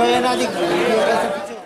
ganha é nada.